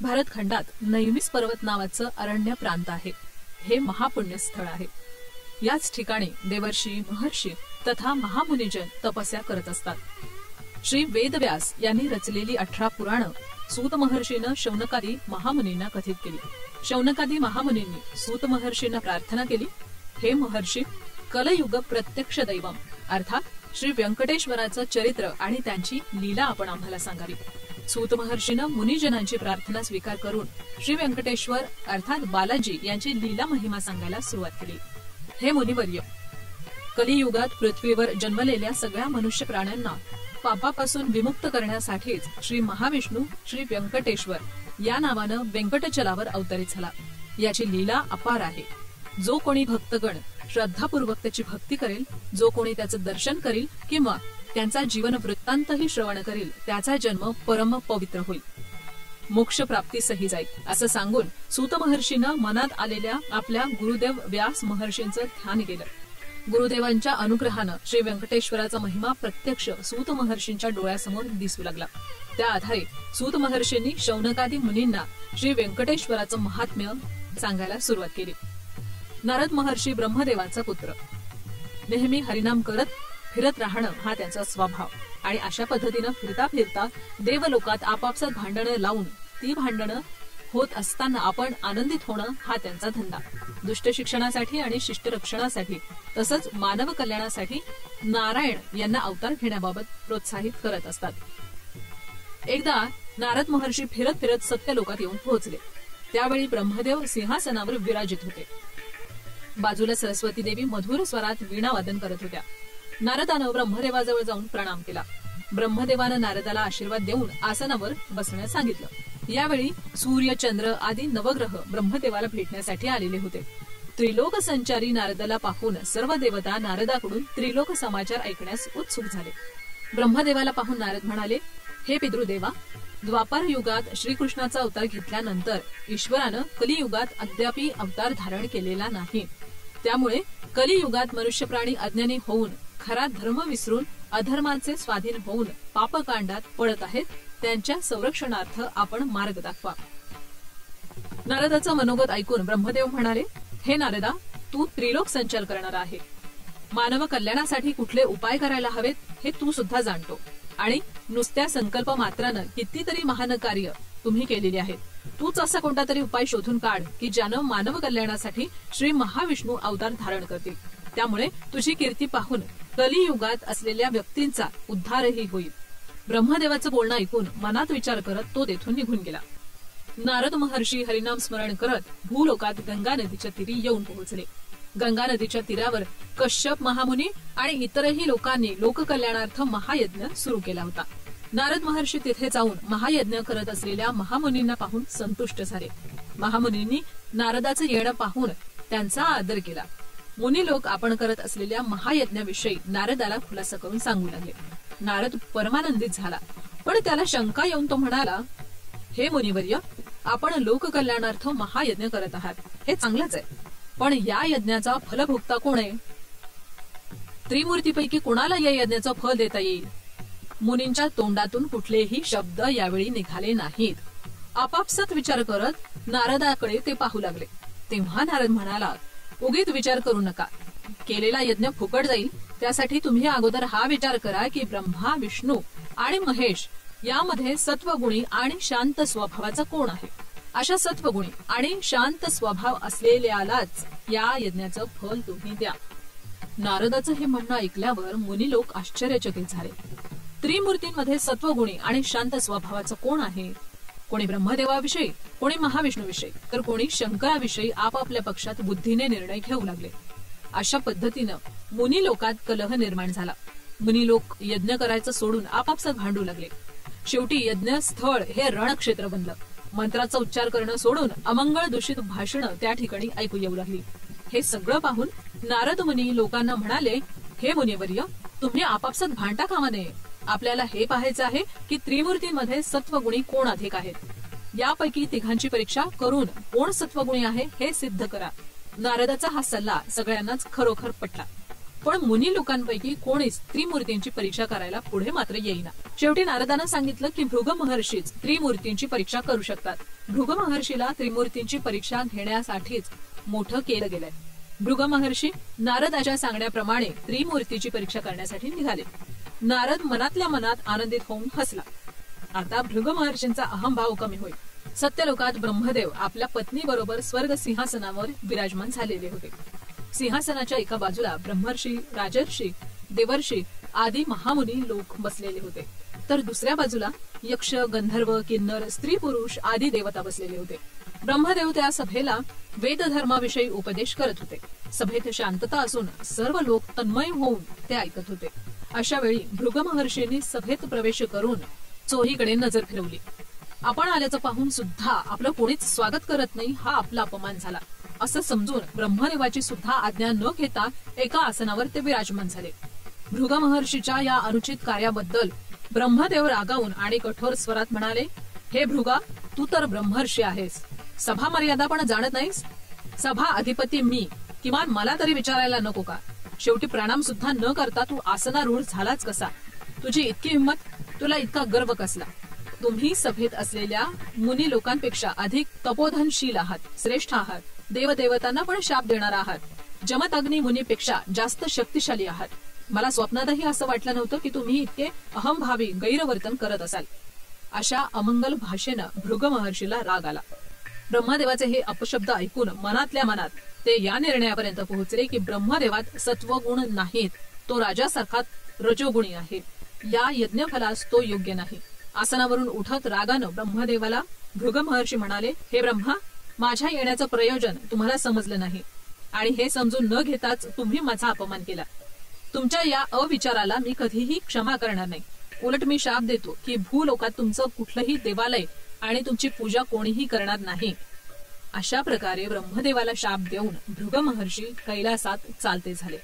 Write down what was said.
भारतखंडात नैमिस पर्वत नावाचं अरण्य प्रांत आहे. हे महापुण्य स्थळ आहे. याच ठिकाणी देवर्षी महर्षी तथा महामुनिजन तपस्या करत असतात. श्री वेदव्यास यांनी रचलेली अठरा पुराणं सूत महर्षीनं शौनकादी महामुनींना कथित केली. शौनकादी महामुनींनी सूत महर्षींना प्रार्थना केली हे महर्षी कलयुग प्रत्यक्ष दैवम अर्थात श्री व्यंकटेश्वराचं चरित्र आणि त्यांची लीला आपण आम्हाला सांगावी. सूत महर्षीनं मुनिजनांची प्रार्थना स्वीकार करून श्री व्यंकटेश्वर अर्थात बालाजी यांची लीला महिमा सांगायला सुरुवात केली. हे मुनिवर्य कलियुगात पृथ्वीवर जन्मलेल्या सगळ्या मनुष्य प्राण्यांना पापापासून विमुक्त करण्यासाठीच श्री महाविष्णू श्री व्यंकटेश्वर या नावानं व्यंकटचलावर अवतरित झाला. याची लीला अपार आहे. जो कोणी भक्तगण श्रद्धापूर्वक त्याची भक्ती करेल जो कोणी त्याचं दर्शन करील किंवा त्यांचा जीवन वृत्तांतही श्रवण करील. त्याचा जन्म परम पवित्र होईल. मोक्ष प्राप्तीसही जाईल. असं सांगून सूत महर्षीनं मनात आलेल्या आपल्या गुरुदेव व्यास महर्षींचं ध्यान केलं. गुरुदेवांच्या अनुग्रहानं श्री व्यंकटेश्वराचा महिमा प्रत्यक्ष सूत महर्षींच्या डोळ्यासमोर दिसू लागला. त्या आधारे सूत महर्षींनी शौनकादी मुनींना श्री व्यंकटेश्वराचं महात्म्य सांगायला सुरुवात केली. नारद महर्षी ब्रह्मदेवाचा पुत्र. नेहमी हरिनाम करत फिरत राहणं हा त्यांचा स्वभाव. आणि अशा पद्धतीनं फिरता फिरता देवलोकात आपापसात भांडणं लावून ती भांडणं होत असताना आपण आनंदित होणं हा त्यांचा धंदा. दुष्ट शिक्षणासाठी आणि शिष्ट रक्षणासाठी तसंच मानव कल्याणासाठी नारायण यांना अवतार घेण्याबाबत प्रोत्साहित करत असतात. एकदा नारद महर्षी फिरत फिरत सत्य लोकात येऊन पोहोचले. त्यावेळी ब्रह्मदेव सिंहासनावर विराजित होते. बाजूला सरस्वती देवी मधुर स्वरात वीणा वादन करत होत्या. नारदानं ब्रह्मदेवाजवळ जाऊन प्रणाम केला. ब्रह्मदेवानं नारदाला आशीर्वाद देऊन आसनावर बसण्यास सांगितलं. यावेळी सूर्य चंद्र आदी नवग्रह ब्रह्मदेवाला भेटण्यासाठी आलेले होते. त्रिलोक संचारी नारदाला पाहून सर्व देवता नारदाकडून त्रिलोक समाचार ऐकण्यास उत्सुक झाले. ब्रह्मदेवाला पाहून नारद म्हणाले हे पितृदेवा द्वापार युगात श्रीकृष्णाचा अवतार घेतल्यानंतर ईश्वरानं कलियुगात अद्यापी अवतार धारण केलेला नाही. त्यामुळे कलियुगात मनुष्य प्राणी अज्ञानी होऊन खरा धर्म विसरून अधर्माचे स्वाधीन होऊन पापकांडात पडत आहेत त्यांच्या संरक्षणार्थ आपण मार्ग दाखवा. नारदाचं मनोगत ऐकून ब्रह्मदेव म्हणाले हे नारदा तू त्रिलोक संचार करणार आहे. मानव कल्याणासाठी कुठले उपाय करायला हवेत हे तू सुद्धा जाणतो. आणि नुसत्या संकल्प मात्रानं कितीतरी महान कार्य तुम्ही केलेली आहेत. तूच असा कोणता तरी उपाय शोधून काढ की ज्यानं मानव कल्याणासाठी श्री महाविष्णू अवतार धारण करतील. त्यामुळे तुझी कीर्ती पाहून कलियुगात असलेल्या व्यक्तींचा उद्धारही होईल. ब्रह्मदेवाचं बोलणं ऐकून मनात विचार करत तो तेथून निघून गेला. नारद महर्षी हरिनाम स्मरण करत भूलोकात गंगा नदीच्या तीरी येऊन पोहोचले. गंगा नदीच्या तीरावर कश्यप महामुनी आणि इतरही लोकांनी लोककल्याणार्थ महायज्ञ सुरू केला होता. नारद महर्षी तिथे जाऊन महायज्ञ करत असलेल्या महामुनींना पाहून संतुष्ट झाले. महामुनींनी नारदाचं येणं पाहून त्यांचा आदर केला. मुनी लोक आपण करत असलेल्या महायज्ञाविषयी नारदाला खुलासा करून सांगू लागले. नारद परमानंदित झाला. पण त्याला शंका येऊन तो म्हणाला हे मुनिवर्य आपण लोककल्याणार्थ महायज्ञ करत आहात. हे चांगलंच आहे. पण या यज्ञाचा फलभोक्ता कोण आहे? त्रिमूर्तीपैकी कोणाला या यज्ञाचं फल देता येईल? मुनींच्या तोंडातून कुठलेही शब्द यावेळी निघाले नाहीत. आपापसात विचार करत नारदाकडे ते पाहू लागले. तेव्हा नारद म्हणाला उगीत विचार करू नका. केलेला यज्ञ फुकट जाईल त्यासाठी तुम्ही अगोदर हा विचार करा की ब्रह्मा विष्णू आणि महेश यामध्ये सत्वगुणी आणि शांत स्वभावाचा कोण आहे? अशा सत्वगुणी आणि शांत स्वभाव असलेल्यालाच या यज्ञाचं फल तुम्ही द्या. नारदाचं हे म्हणणं ऐकल्यावर मुनी लोक आश्चर्यचकित झाले. त्रिमूर्तींमध्ये सत्वगुणी आणि शांत स्वभावाचं कोण आहे? कोणी ब्रह्मदेवाविषयी कोणी महाविष्णूविषयी तर कोणी शंकराविषयी आपापल्या पक्षात बुद्धीने निर्णय घेऊ लागले. अशा पद्धतीनं मुनी लोकात कलह निर्माण झाला. मुनी लोक यज्ञ करायचं सोडून आपापसात भांडू लागले. शेवटी यज्ञ स्थळ हे रणक्षेत्र बनलं. मंत्राचा उच्चार करणं सोडून अमंगळ दूषित भाषणं त्या ठिकाणी ऐकू येऊ लागली. हे सगळं पाहून नारद मुनी लोकांना म्हणाले हे मुनिवर्य तुम्ही आपापसात भांडता कामा नये. आपल्याला हे पाहायचं आहे की त्रिमूर्तीमध्ये सत्वगुणी कोण अधिक आहेत? यापैकी तिघांची परीक्षा करून कोण सत्वगुणी आहे हे सिद्ध करा. नारदाचा हा सल्ला सगळ्यांनाच खरोखर पटला. पण मुनी लोकांपैकी कोणीच त्रिमूर्तींची परीक्षा करायला पुढे मात्र येईना. शेवटी नारदानं सांगितलं की भृग महर्षीच त्रिमूर्तींची परीक्षा करू शकतात. भृग महर्षीला त्रिमूर्तींची परीक्षा घेण्यासाठीच मोठं केलं गेलंय. भृग महर्षी नारदाच्या सांगण्याप्रमाणे त्रिमूर्तीची परीक्षा करण्यासाठी निघाले. नारद मनातल्या मनात आनंदित होऊन हसला. आता भृग महर्षींचा अहंभाव कमी होईल. सत्यलोकात ब्रह्मदेव आपल्या पत्नी बरोबर स्वर्ग सिंहासनावर विराजमान झालेले होते. सिंहासनाच्या एका बाजूला ब्रह्मर्षी राजर्षी देवर्षी आदी महामुनी लोक बसलेले होते. तर दुसऱ्या बाजूला यक्ष गंधर्व किन्नर स्त्री पुरुष आदी देवता बसलेले होते. ब्रह्मदेव त्या सभेला वेद धर्माविषयी उपदेश करत होते. सभेत शांतता असून सर्व लोक तन्मय होऊन ते ऐकत होते. अशा वेळी भृग महर्षींनी सभेत प्रवेश करून चोहीकडे नजर फिरवली. आपण आल्याचं पाहून सुद्धा आपलं कोणीच स्वागत करत नाही हा आपला अपमान झाला. असं समजून ब्रह्मदेवाची सुद्धा आज्ञा न घेता एका आसनावर ते विराजमान झाले. भृग महर्षीच्या या अनुचित कार्याबद्दल ब्रह्मदेव रागावून आणि कठोर स्वरात म्हणाले हे भृगा तू तर ब्रह्मर्षी आहेस. सभा मर्यादा पण जाणत नाहीस? सभा अधिपती मी. किमान मला तरी विचारायला नको का? शेवटी प्रणाम सुद्धा न करता तू आसनारूढ झालाच कसा? तुझी इतकी हिंमत तुला इतका गर्व कसला? तुम्ही सभेत असलेल्या मुनी लोकांपेक्षा अधिक तपोधनशील आहात श्रेष्ठ आहात देवदेवतांना पण शाप देणार आहात जमत अग्नी मुनीपेक्षा जास्त शक्तिशाली आहात. मला स्वप्नातही असं वाटलं नव्हतं की तुम्ही इतके अहमभावी गैरवर्तन करत असाल. अशा अमंगल भाषेनं भृग महर्षीला राग आला. ब्रह्मदेवाचे हे अपशब्द ऐकून मनातल्या मनात ते या निर्णयापर्यंत पोहोचले की ब्रह्मदेवात सत्वगुण नाहीत. तो राजासारखा रजोगुणी आहे. या यज्ञफलास तो योग्य नाही. आसनावरून उठत रागानं ब्रह्मदेवाला भृग महर्षी म्हणाले हे ब्रह्मा माझ्या येण्याचं प्रयोजन तुम्हाला समजलं नाही आणि हे समजून न घेताच तुम्ही माझा अपमान केला. तुमच्या या अविचाराला मी कधीही क्षमा करणार नाही. उलट मी शाप देतो की भूलोकात तुमचं कुठलंही देवालय आणि तुमची पूजा कोणीही करणार नाही. अशा प्रकारे ब्रह्मदेवाला शाप देऊन भृग महर्षी कैलासात चालते झाले.